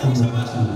감사합니다.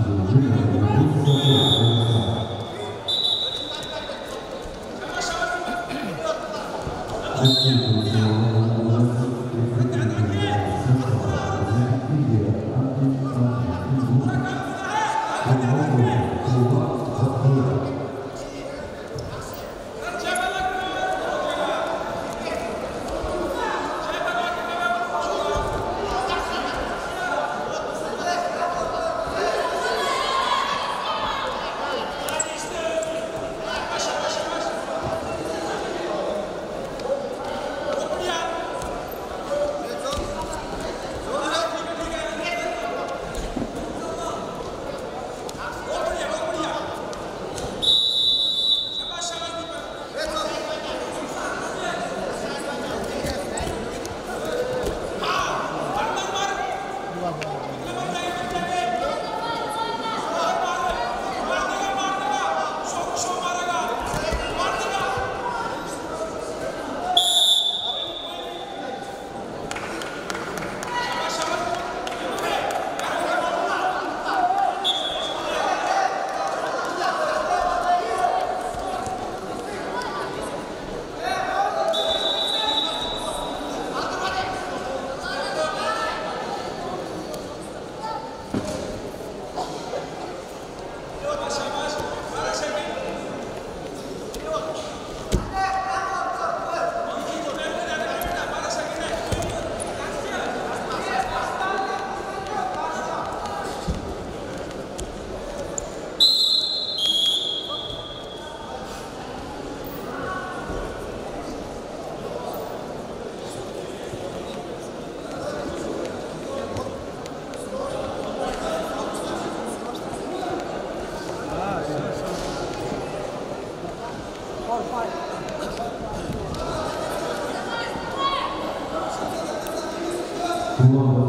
Gracias.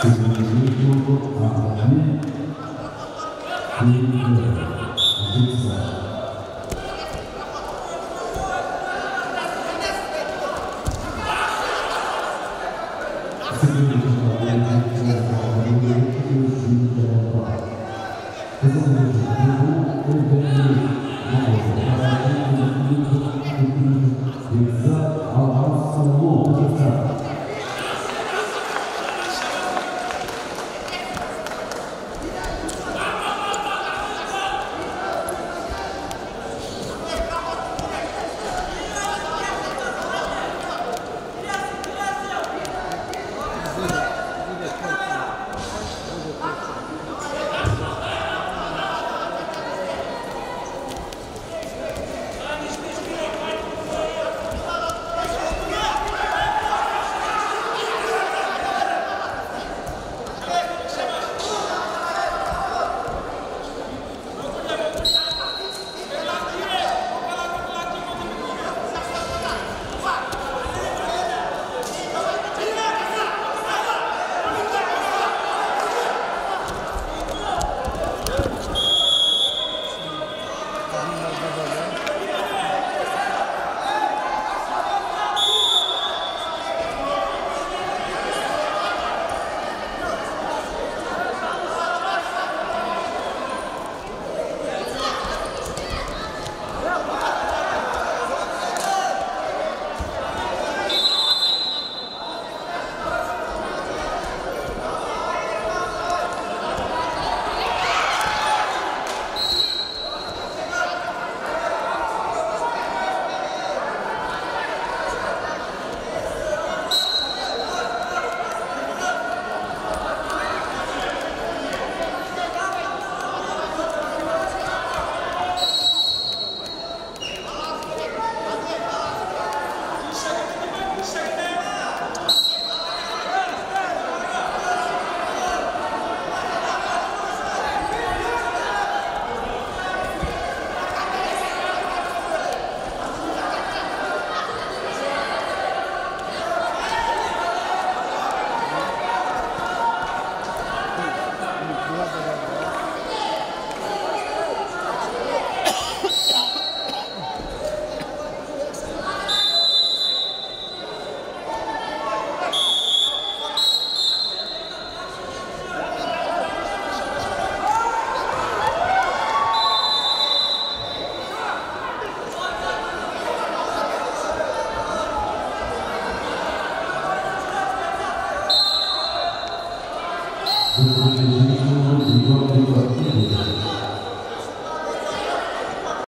Thank